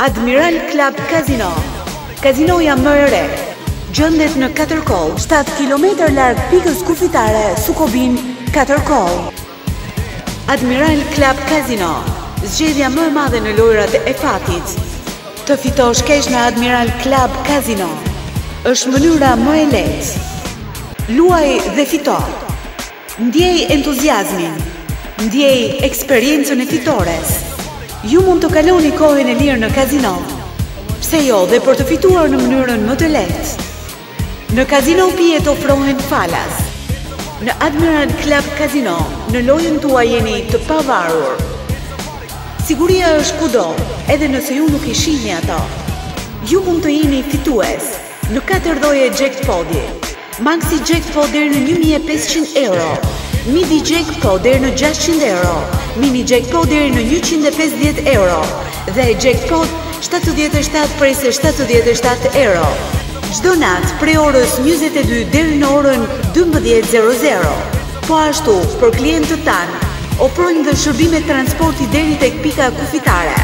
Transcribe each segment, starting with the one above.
Admiral Club Casino. Kazinoja më e re. Gjendet në Katërkoll, 7 kilometër larg pikës kufitare Sukobin Katërkoll. Admiral Club Casino. Zgjedhja më e madhe në lojrat e fatit. Të fitosh kesh në Admiral Club Casino. Është mënyra më e lehtë. Luaj dhe fito. Ndjej entuziazmin! Ndjej eksperiencën e fitores! Ju mund të kaloni kohën e lirë në kazino, pse jo dhe për të fituar në mënyrën më të lehtë. Në kazino pijet ofrohen falas. Në Admiral Club Kazino, në lojën tuaj jeni të pavarur. Siguria është kudo, edhe nëse ju nuk i shihni ato. Ju mund të jeni fitues. Në katër lloje Jackpot-i. Maxi Jackpot deri në një mijë e pesëqind euro. Midi Jackpot deri në gjashtëqind euro. Mini Jackpot deri në njëqind e pesëdhjetë euro. Dhe Jackpot shtatëdhjetë e shtatë prej se shtatëdhjetë e shtatë euro. Çdo natë prej orës njëzet e dy deri në orën dymbëdhjetë zero zero. Po ashtu, për klientët tanë, ofrojmë dhe shërbime transporti deri tek pika kufitare.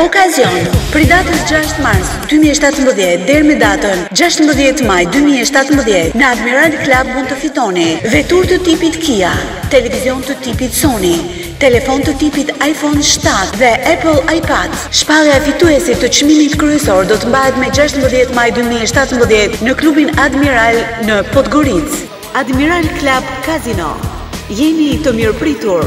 Okazion, prej datës 6 mars 2017 deri me datën 16 maj 2017 në Admiral Club mund të fitoni veturë të tipit Kia, televizion të tipit Sony, telefon të tipit iPhone 7 dhe Apple iPad. Shpallja e fituesit të çmimit kryesor do të mbahet me 16 maj 2017 në klubin Admiral në Podgoricë. Admiral Club Casino. Jeni të mirëpritur.